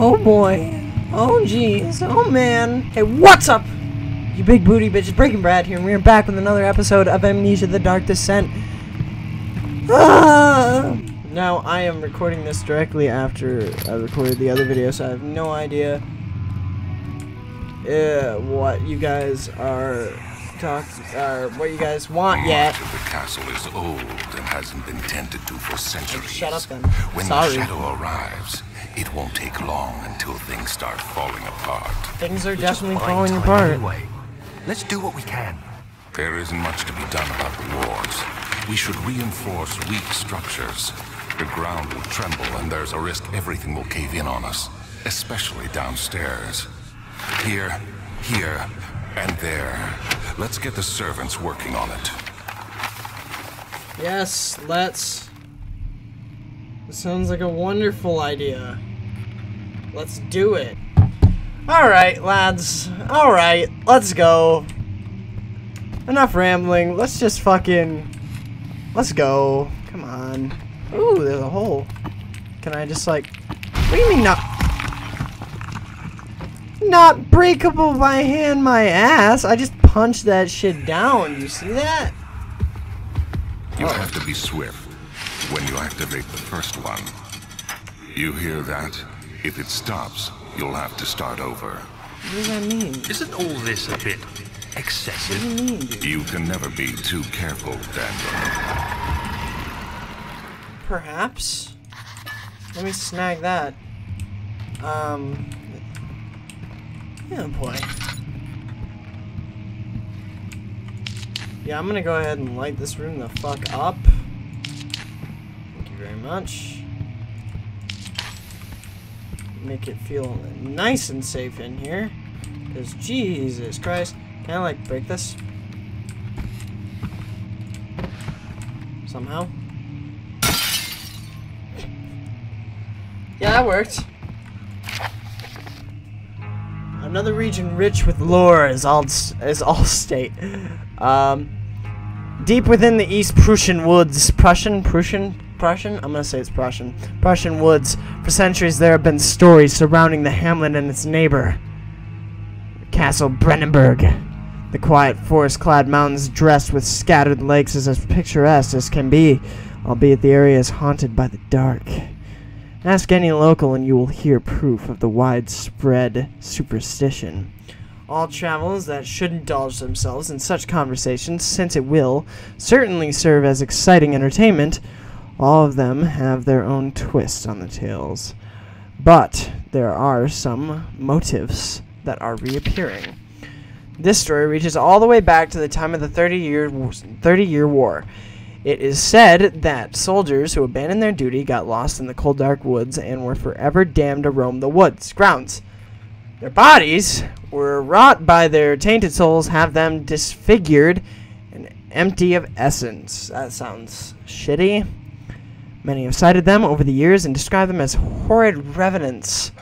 Oh boy. Oh jeez. Oh man. Hey, what's up? You big booty bitches. Breaking Brad here, and we're back with another episode of Amnesia the Dark Descent. Ah! Now, I am recording this directly after I recorded the other video, so I have no idea uh, what you guys are talk uh, what you guys want The yet. of the castle is old and hasn't been tended to for centuries. Shut up then. When Sorry. the shadow arrives, it won't take long until things start falling apart. Things are It's just definitely falling apart. Anyway. Let's do what we can. There isn't much to be done about the wards. We should reinforce weak structures. The ground will tremble and there's a risk everything will cave in on us, especially downstairs. Here, here, and there. Let's get the servants working on it. Yes, let's. This sounds like a wonderful idea. Let's do it. Alright, lads. Alright, let's go. Enough rambling. Let's just fucking. Let's go. Come on. Ooh, there's a hole. Can I just like. What do you mean not. Not breakable by hand, my ass. I just punched that shit down. You see that? You have to be swift when you activate the first one. You hear that? If it stops, you'll have to start over. What does that mean? Isn't all this a bit What excessive? do you mean, dude? You can never be too careful, Daniel. Perhaps. Let me snag that. Um. Yeah, boy. Yeah, I'm gonna go ahead and light this room the fuck up. Thank you very much. Make it feel nice and safe in here. Because, Jesus Christ. Can I, like, break this? Somehow? Yeah, that worked. Another region rich with lore is all is Altstadt. Um, deep within the East Prussian woods, Prussian, Prussian, Prussian. I'm gonna say it's Prussian. Prussian woods. For centuries, there have been stories surrounding the hamlet and its neighbor, Castle Brennenburg. The quiet forest-clad mountains, dressed with scattered lakes, is as picturesque as can be, albeit the area is haunted by the dark. Ask any local and you will hear proof of the widespread superstition. All travelers that should indulge themselves in such conversations, since it will certainly serve as exciting entertainment, all of them have their own twist on the tales. But there are some motives that are reappearing. This story reaches all the way back to the time of the 30 year 30 year war. It is said that soldiers who abandoned their duty got lost in the cold dark woods and were forever damned to roam the woods grounds. Their bodies were wrought by their tainted souls, have them disfigured and empty of essence. That sounds shitty. Many have sighted them over the years and described them as horrid revenants.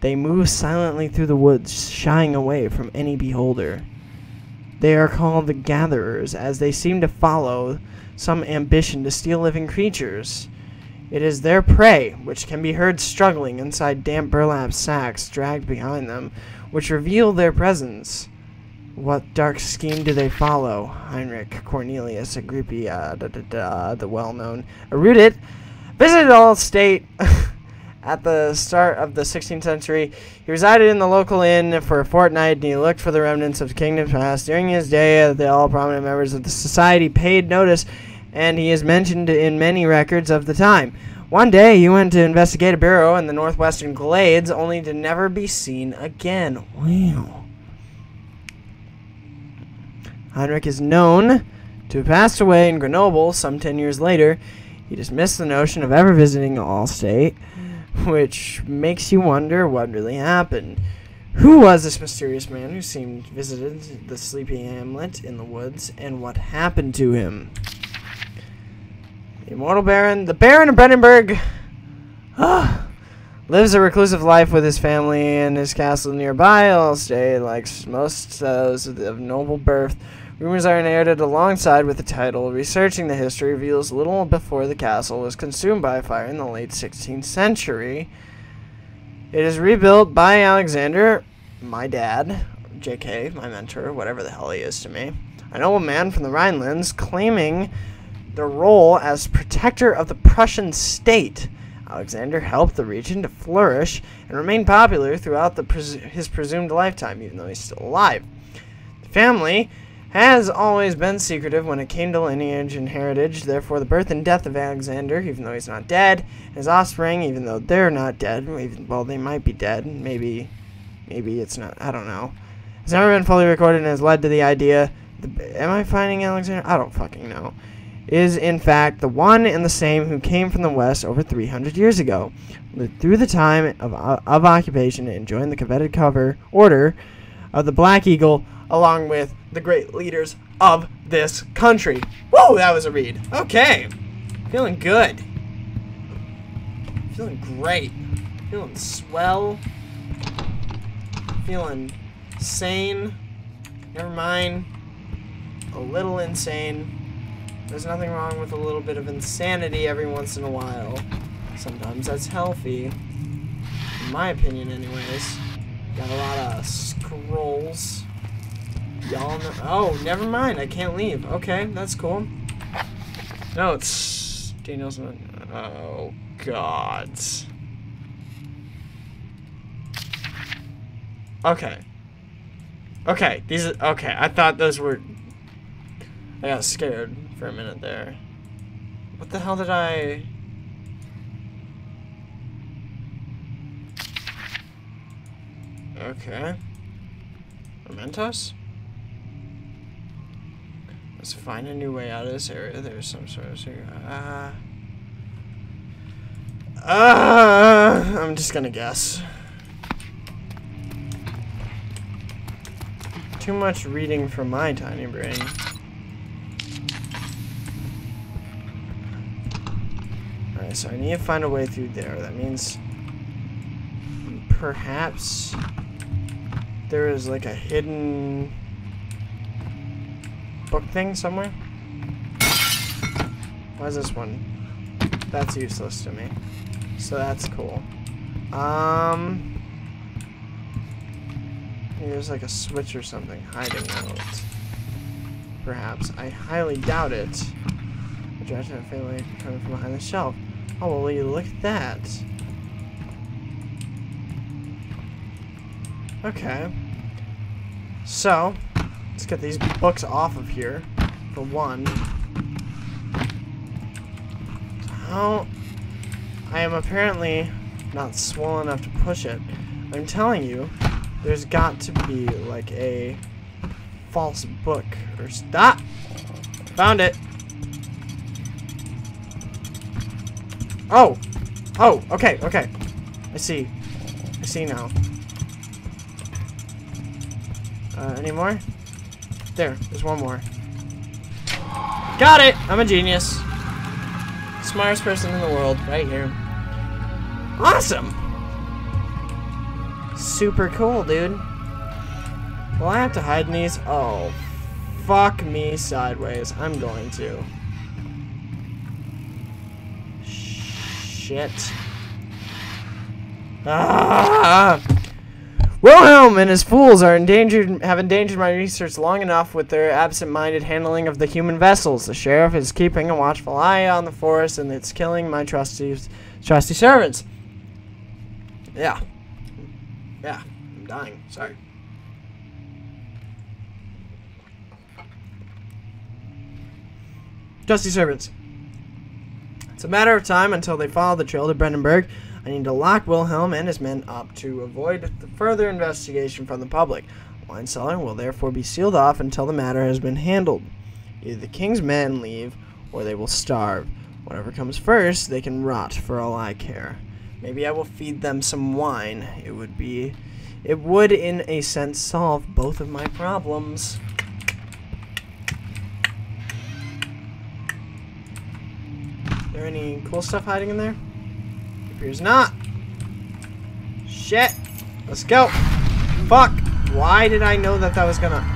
They move silently through the woods, shying away from any beholder. They are called the Gatherers, as they seem to follow some ambition to steal living creatures. It is their prey, which can be heard struggling inside damp burlap sacks dragged behind them, which reveal their presence. What dark scheme do they follow? Heinrich Cornelius Agrippa, da, da, da, the well-known erudite, visited Altstadt at the start of the 16th century. He resided in the local inn for a fortnight, and he looked for the remnants of the kingdom's past. During his day, uh, the all prominent members of the society paid notice, and he is mentioned in many records of the time. One day, he went to investigate a bureau in the northwestern glades, only to never be seen again. Wow. Heinrich is known to have passed away in Grenoble some ten years later. He dismissed the notion of ever visiting Altstadt, which makes you wonder what really happened. Who was this mysterious man who seemed visited the sleepy hamlet in the woods, and what happened to him? The immortal Baron, the Baron of Brandenburg, ah, lives a reclusive life with his family in his castle nearby. Altstadt, like most those of noble birth, Rumors are narrated alongside with the title. Researching the history reveals little before the castle was consumed by fire in the late 16th century. It is rebuilt by Alexander, my dad, JK, my mentor, whatever the hell he is to me. I know a man from the Rhinelands claiming the role as protector of the Prussian state. Alexander helped the region to flourish and remain popular throughout pres- his presumed lifetime, even though he's still alive. The family has always been secretive when it came to lineage and heritage. Therefore, the birth and death of Alexander, even though he's not dead, his offspring, even though they're not dead, even, well, they might be dead. Maybe, maybe it's not. I don't know. Has never been fully recorded and has led to the idea. The, am I finding Alexander? I don't fucking know. Is in fact the one and the same who came from the west over 300 years ago, through the time of, uh, of occupation and joined the coveted cover order of the Black Eagle along with the great leaders of this country. Whoa, that was a read. Okay. Feeling good. Feeling great. Feeling swell. Feeling sane. Never mind. A little insane. There's nothing wrong with a little bit of insanity every once in a while. Sometimes that's healthy. In my opinion, anyways. Got a lot of scrolls. Y'all know. Oh, never mind. I can't leave. Okay, that's cool. No, it's Daniel's. Oh, God. Okay. Okay, these are. Okay, I thought those were. I got scared for a minute there. What the hell did I. Okay. Mementos? Let's find a new way out of this area. There's some sort of secret. Ah. Uh, I'm just gonna guess. Too much reading for my tiny brain. Alright, so I need to find a way through there. That means perhaps there is like a hidden book thing somewhere? Why is this one? That's useless to me. So that's cool. Um... There's like a switch or something hiding out. Perhaps. I highly doubt it. The dragon and family coming from behind the shelf. Oh, well, you look at that? Okay. So, let's get these books off of here, for one. How... I am apparently not swollen enough to push it. I'm telling you, there's got to be, like, a false book, or stop! Found it! Oh! Oh, okay, okay. I see. I see now. Uh, any more? There, there's one more. Got it! I'm a genius. Smartest person in the world, right here. Awesome! Super cool, dude. Will I have to hide in these? Oh, fuck me sideways. I'm going to. Shit. Ah! Wilhelm and his fools are endangered, have endangered my research long enough with their absent-minded handling of the human vessels. The sheriff is keeping a watchful eye on the forest, and it's killing my trusty, trusty servants. Yeah. Yeah. I'm dying. Sorry. Trusty servants. It's a matter of time until they follow the trail to Brandenburg. I need to lock Wilhelm and his men up to avoid the further investigation from the public. Wine cellar will therefore be sealed off until the matter has been handled. Either the king's men leave, or they will starve. Whatever comes first, they can rot for all I care. Maybe I will feed them some wine. It would be, it would in a sense solve both of my problems. Is there any cool stuff hiding in there? Appears not. Shit. Let's go. Fuck. Why did I know that that was gonna...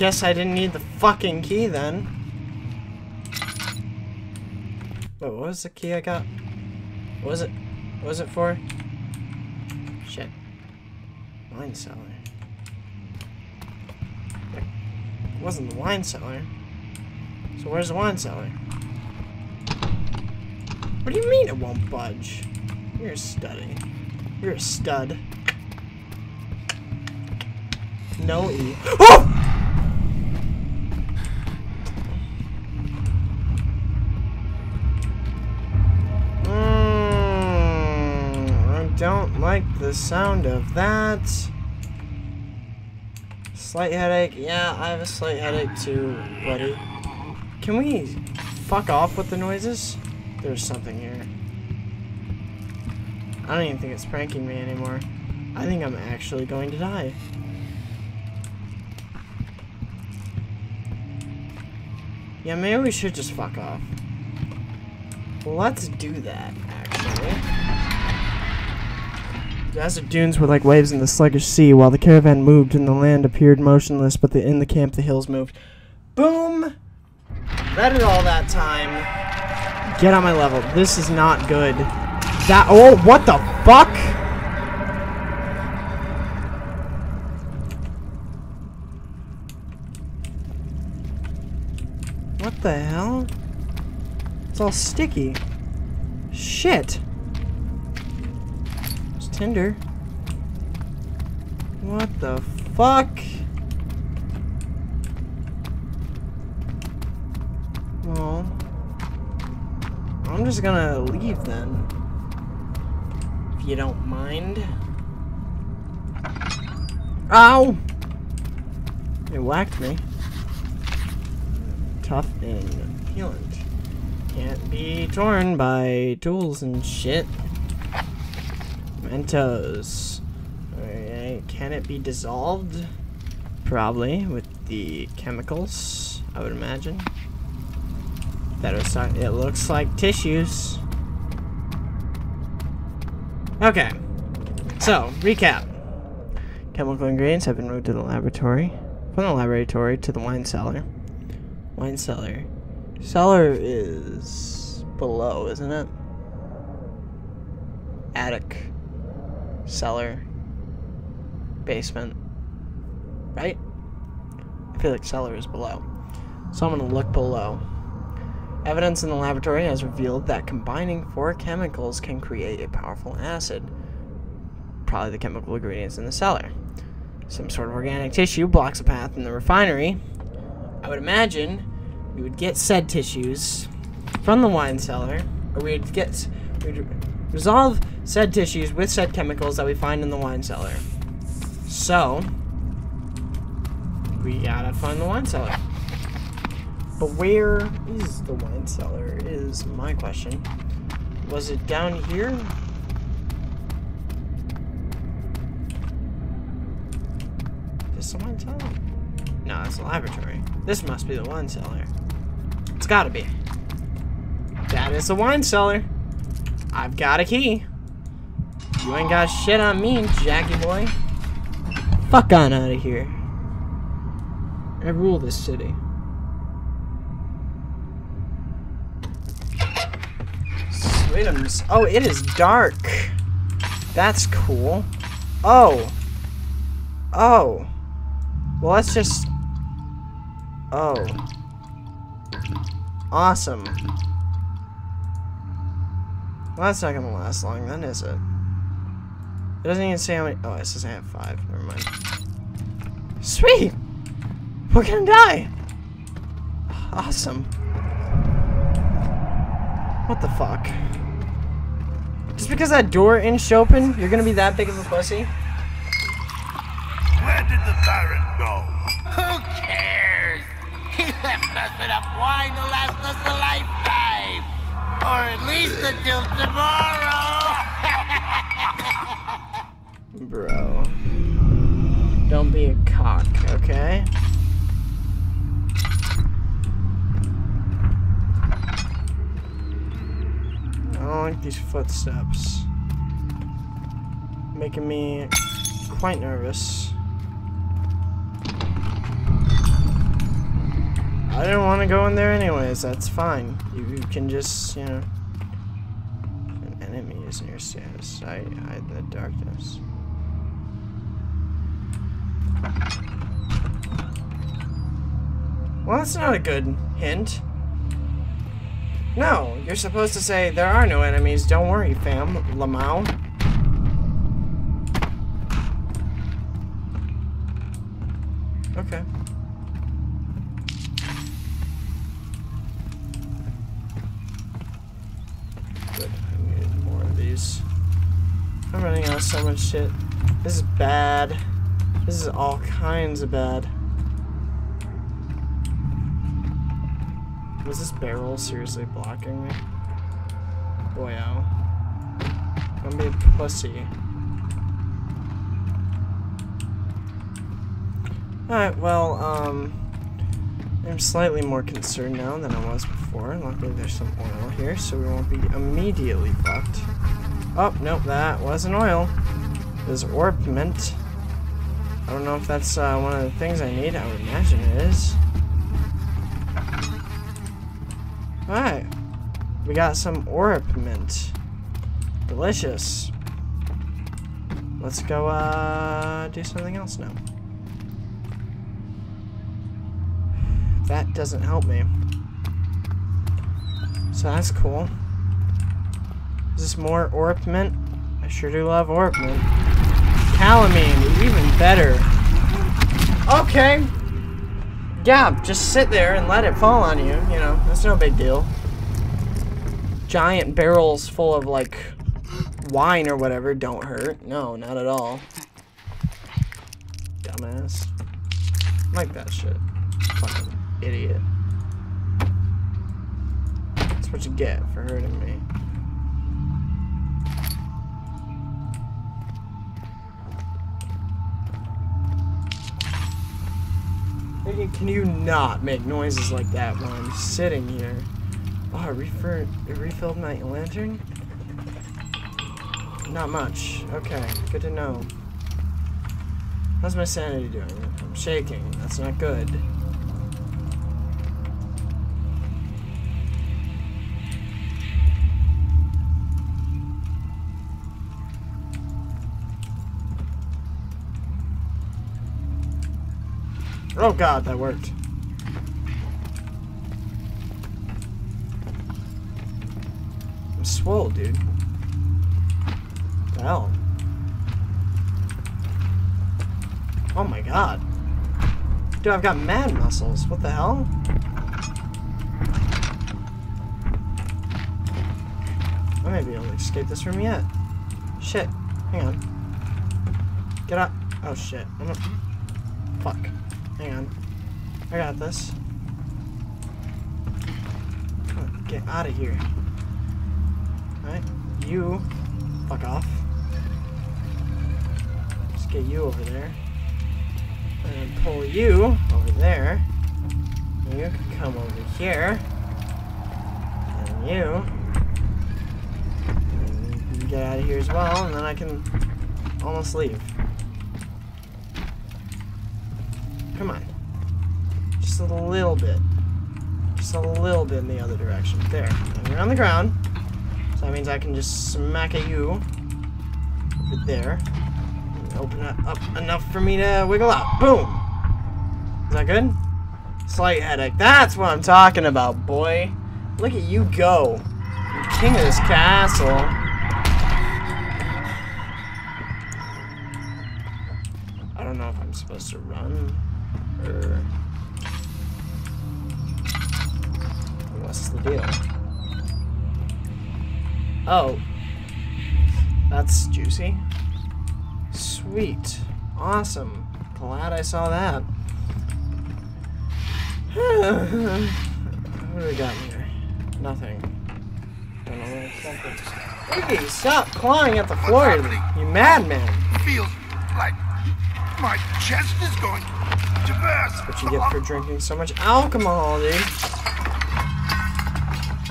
guess I didn't need the fucking key then. Wait, what was the key I got? What was it? What was it for? Shit. Wine cellar. That wasn't the wine cellar. So where's the wine cellar? What do you mean it won't budge? You're a studdy. You're a stud. No E. Oh! Don't like the sound of that. Slight headache. Yeah, I have a slight headache too, buddy. Can we fuck off with the noises? There's something here. I don't even think it's pranking me anymore. I think I'm actually going to die. Yeah, maybe we should just fuck off. Let's do that, actually. The desert dunes were like waves in the sluggish sea, while the caravan moved and the land appeared motionless, but the, in the camp the hills moved. Boom! Read it all that time. Get on my level. This is not good. That- oh, what the fuck? What the hell? It's all sticky. Shit. Tinder. What the fuck? Well, I'm just gonna leave then. If you don't mind. Ow! It whacked me. Tough and peelant. Can't be torn by tools and shit. Mentos. Alright, can it be dissolved? Probably, with the chemicals, I would imagine. That it looks like tissues. Okay. So, recap. Chemical ingredients have been moved to the laboratory. From the laboratory to the wine cellar. Wine cellar. Cellar is below, isn't it? Attic. Cellar. Basement. Right? I feel like cellar is below. So I'm gonna look below. Evidence in the laboratory has revealed that combining four chemicals can create a powerful acid. Probably the chemical ingredients in the cellar. Some sort of organic tissue blocks a path in the refinery. I would imagine we would get said tissues from the wine cellar, or we would get we'd resolve said tissues with said chemicals that we find in the wine cellar. So we gotta find the wine cellar. But where is the wine cellar is my question. Was it down here? Is this the wine cellar? No, it's the laboratory. This must be the wine cellar. It's gotta be. That is the wine cellar. I've got a key. You ain't got shit on me, Jackie boy. Fuck on out of here. I rule this city. Sweetums. Oh, it is dark. That's cool. Oh. Oh. Well, let's just... Oh. Awesome. Well, that's not gonna last long then, is it? It doesn't even say how many... Oh, it says I have five. Never mind. Sweet! We're gonna die! Awesome. What the fuck? Just because that door inched open, you're gonna be that big of a pussy? Where did the Baron go? Who cares? He left us enough wine to last us a lifetime. Or at least until tomorrow. Bro. Don't be a cock, okay? I don't like these footsteps. Making me quite nervous. I didn't want to go in there anyways. That's fine. You, you can just, you know, an enemy is your status. I hide in the darkness. Well, that's not a good hint. No, you're supposed to say there are no enemies. Don't worry, fam. Lamau. Okay. Good. I need more of these. I'm running out of so much shit. This is bad. This is all kinds of bad. Was this barrel seriously blocking me? Boy, ow. Don't be a pussy. Alright, well, um... I'm slightly more concerned now than I was before. Luckily there's some oil here, so we won't be immediately fucked. Oh, nope, that wasn't oil. It was orpiment. I don't know if that's uh, one of the things I need. I would imagine it is. Alright. We got some orpiment. Delicious. Let's go uh, do something else now. That doesn't help me. So that's cool. Is this more orpiment? I sure do love orpiment. Calamine, even better. Okay. Yeah, just sit there and let it fall on you. You know, it's no big deal. Giant barrels full of, like, wine or whatever don't hurt. No, not at all. Dumbass. Like that shit. Fucking idiot. That's what you get for hurting me. Can you not make noises like that when I'm sitting here? Oh, I refer refilled my lantern? Not much. Okay, good to know. How's my sanity doing? I'm shaking. That's not good. Oh god, that worked. I'm swole, dude. The hell? Oh my god. Dude, I've got mad muscles. What the hell? I may be able to escape this room yet. Shit. Hang on. Get up. Oh shit. I'm not... Fuck. Hang on. I got this. Get out of here. Alright. You. Fuck off. Let's get you over there. And pull you over there. You can come over here. And you. And you get out of here as well, and then I can almost leave. Come on. Just a little bit. Just a little bit in the other direction. There. And you're on the ground. So that means I can just smack at you. Over there. And open up enough for me to wiggle out. Boom! Is that good? Slight headache. That's what I'm talking about, boy. Look at you go. You're king of this castle. I don't know if I'm supposed to run or what's the deal? Oh, that's juicy. Sweet, awesome. Glad I saw that. what do we got here? Nothing. Iggy, stop clawing at the floor, you, you madman. feels like my chest is going to burst. What you get for drinking so much alcohol, dude.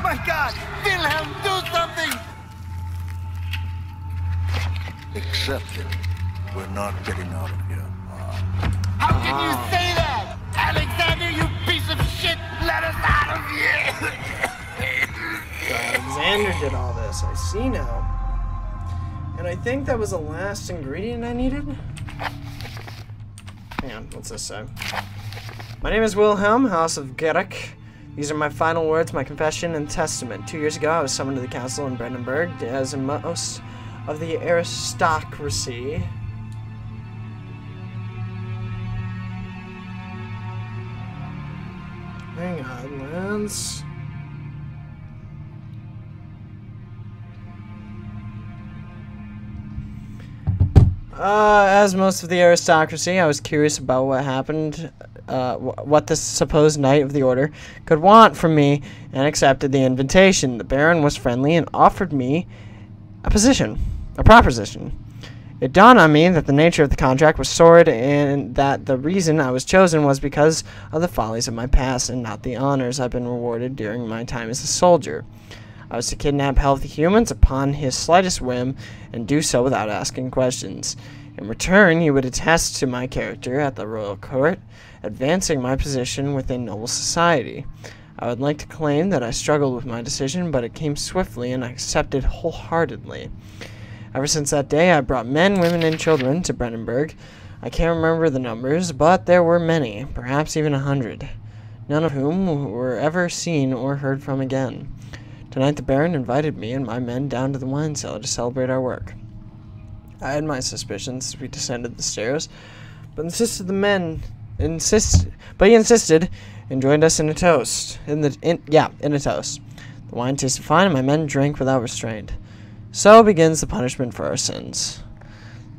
My God! Wilhelm, do something! Accept it. We're not getting out of here. How can you say that? Alexander, you piece of shit! Let us out of here! Alexander did all this. I see now. And I think that was the last ingredient I needed. Hang on, what's this say? My name is Wilhelm, House of Gerek. These are my final words, my confession and testament. Two years ago, I was summoned to the council in Brandenburg as a most of the aristocracy. Hang on, Lance. Uh, as most of the aristocracy, I was curious about what happened, uh, wh- what this supposed knight of the order could want from me, and accepted the invitation. The baron was friendly and offered me a position, a proposition. It dawned on me that the nature of the contract was sordid, and that the reason I was chosen was because of the follies of my past, and not the honors I've been rewarded during my time as a soldier. I was to kidnap healthy humans upon his slightest whim, and do so without asking questions. In return, he would attest to my character at the royal court, advancing my position within noble society. I would like to claim that I struggled with my decision, but it came swiftly and I accepted wholeheartedly. Ever since that day, I brought men, women, and children to Brandenburg. I can't remember the numbers, but there were many, perhaps even a hundred, none of whom were ever seen or heard from again. Tonight the Baron invited me and my men down to the wine cellar to celebrate our work. I had my suspicions as we descended the stairs, but insisted the men insist but he insisted and joined us in a toast. In the in yeah, in a toast. The wine tasted fine and my men drank without restraint. So begins the punishment for our sins.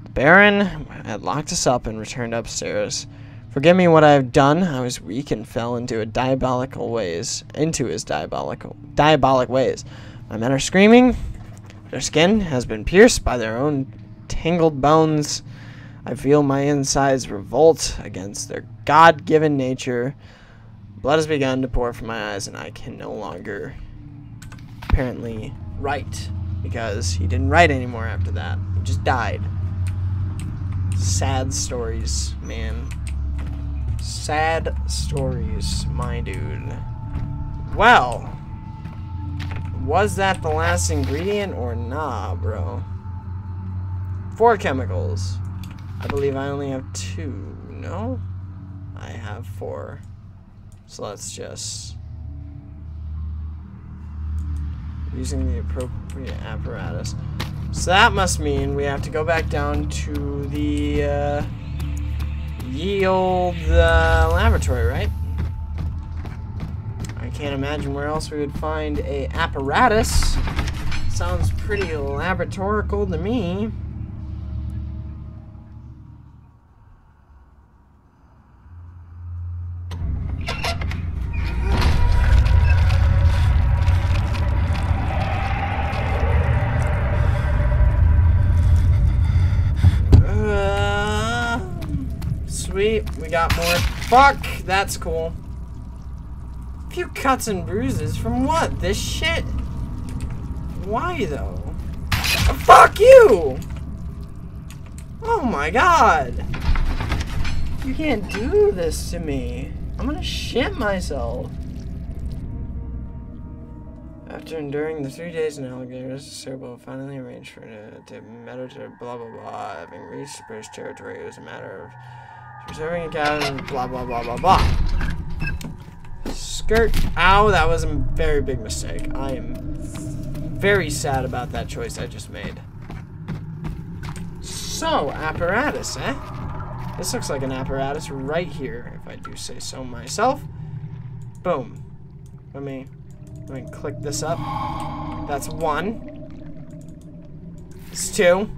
The Baron had locked us up and returned upstairs. Forgive me what I have done. I was weak and fell into a diabolical ways into his diabolical diabolic ways. My men are screaming. Their skin has been pierced by their own tangled bones. I feel my insides revolt against their God given nature. Blood has begun to pour from my eyes, and I can no longer apparently write because he didn't write anymore after that. He just died. Sad stories, man. Sad stories, my dude. Well, was that the last ingredient or nah, bro? Four chemicals. I believe I only have two. No? I have four. So let's just... Using the appropriate apparatus. So that must mean we have to go back down to the, uh, ye old, uh, laboratory, right? I can't imagine where else we would find a apparatus. Sounds pretty laboratorical to me. Got more. Fuck, that's cool. A few cuts and bruises from what? This shit? Why though? Fuck you! Oh my god! You can't do this to me. I'm gonna shit myself. After enduring the three days in alligators, Serbo finally arranged for to meditate blah blah blah. Having reached British territory, it was a matter of preserving a cabin, blah blah blah blah blah. Skirt. Ow, that was a very big mistake. I am very sad about that choice I just made. So, apparatus, eh? This looks like an apparatus right here, if I do say so myself. Boom. Let me, let me click this up. That's one. It's two.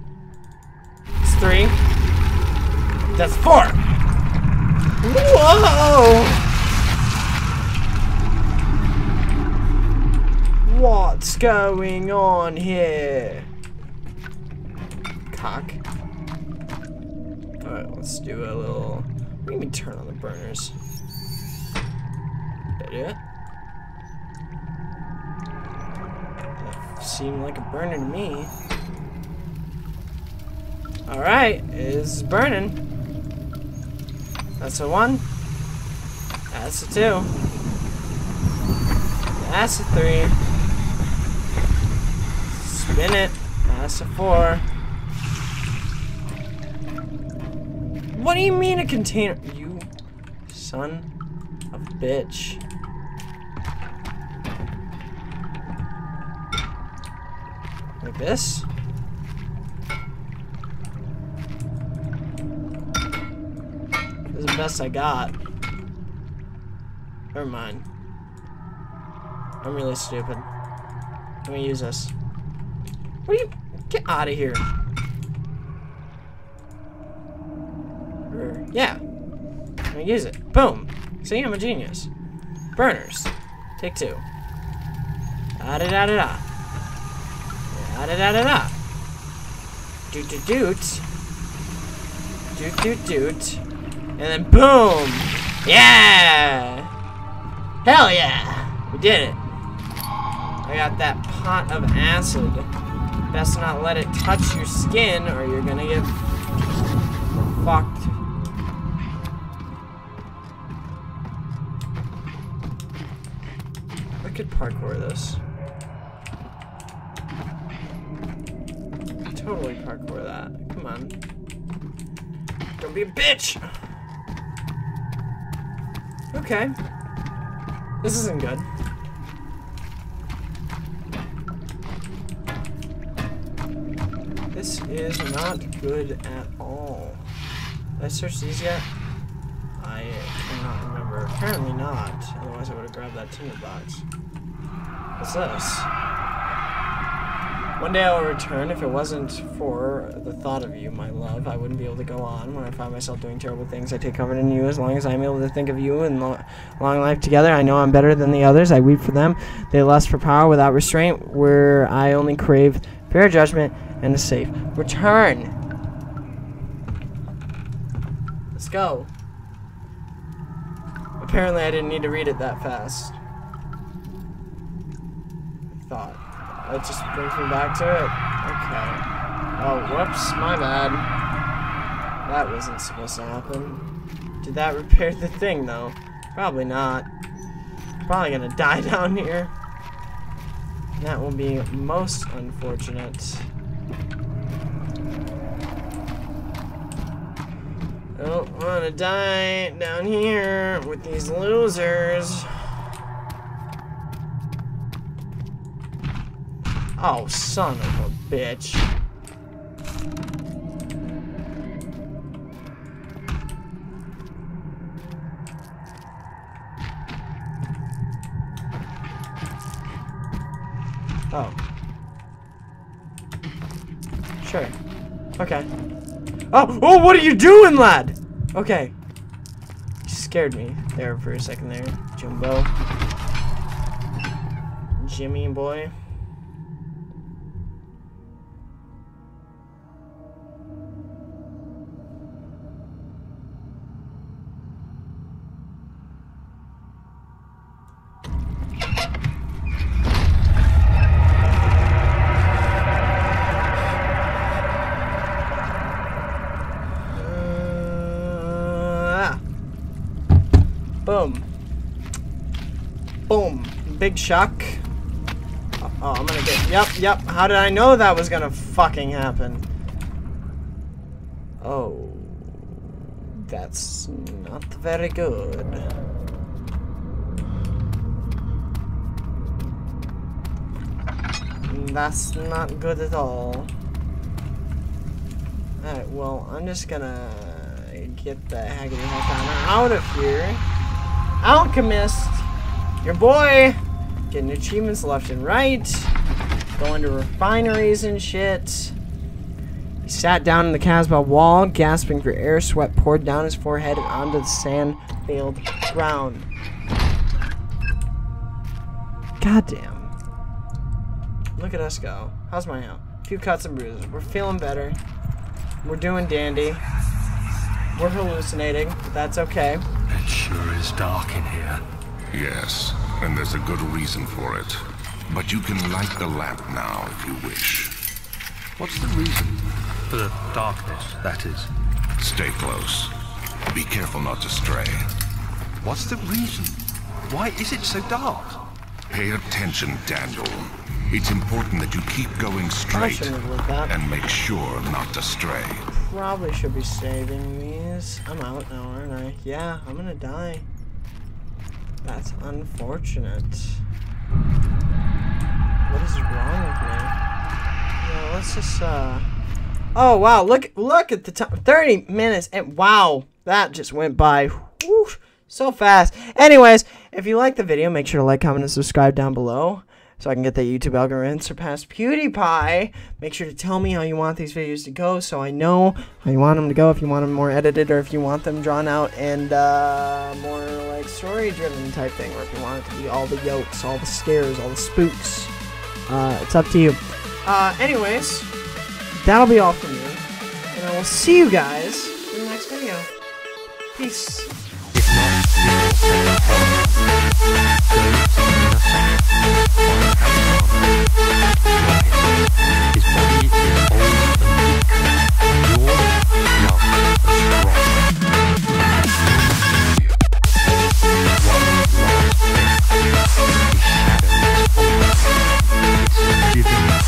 It's three. That's four. Whoa! What's going on here? Cock. Alright, let's do a little. Let me turn on the burners. Did it? That seemed like a burner to me. Alright, it's burning. That's a one. That's a two. That's a three. Spin it. That's a four. What do you mean a container? You son of a bitch. Like this? This is the best I got. Never mind. I'm really stupid. Let me use this. What are you? Get out of here. Er, Yeah. Let me use it. Boom. See, I'm a genius. Burners. Take two. Da da da da da. Da da da da da. Doot doot doot. Doot doot doot. And then boom! Yeah! Hell yeah! We did it. I got that pot of acid. Best not let it touch your skin or you're gonna get fucked. I could parkour this. I totally parkour that. Come on. Don't be a bitch! Okay. This isn't good. This is not good at all. Did I search these yet? I cannot remember. Apparently not. Otherwise I would have grabbed that tinder box. What's this? One day I will return. If it wasn't for the thought of you, my love, I wouldn't be able to go on. When I find myself doing terrible things, I take comfort in you. As long as I'm able to think of you and lo- long life together, I know I'm better than the others. I weep for them. They lust for power without restraint, where I only crave fair judgment and a safe return. Let's go. Apparently, I didn't need to read it that fast. I thought. That just brings me back to it. Okay. Oh, whoops, my bad. That wasn't supposed to happen. Did that repair the thing, though? Probably not. Probably gonna die down here. That will be most unfortunate. I don't wanna die down here with these losers. Oh, son of a bitch. Oh. Sure. Okay. Oh, oh, what are you doing, lad? Okay. You scared me there for a second there, Jumbo. Jimmy boy. Big shock. Oh, uh, oh, I'm gonna get. Yep, yep. How did I know that was gonna fucking happen? Oh. That's not very good. That's not good at all. Alright, well, I'm just gonna get the Haggity Heck out of here. Alchemist! Your boy! Getting achievements left and right. Going to refineries and shit. He sat down in the Casbah wall, gasping for air. Sweat poured down his forehead and onto the sand-filled ground. Goddamn. Look at us go. How's my health? A few cuts and bruises. We're feeling better. We're doing dandy. We're hallucinating, but that's okay. It sure is dark in here. Yes, and there's a good reason for it. But you can light the lamp now if you wish. What's the reason for the darkness, that is? Stay close. Be careful not to stray. What's the reason? Why is it so dark? Pay attention, Daniel. It's important that you keep going straight shouldn't have looked that. and make sure not to stray. Probably should be saving these. I'm out now, aren't I? Yeah, I'm gonna die. That's unfortunate. What is wrong with me? Yeah, let's just uh Oh wow, look look at the time 30 minutes and wow, that just went by whew, so fast. Anyways, if you like the video, make sure to like, comment, and subscribe down below so I can get that YouTube algorithm surpass PewDiePie. Make sure to tell me how you want these videos to go so I know how you want them to go, if you want them more edited or if you want them drawn out and uh, more like story driven type thing, or if you want it to be all the yokes, all the scares, all the spooks. Uh, it's up to you. Uh, anyways, that'll be all from me. And I will see you guys in the next video. Peace giving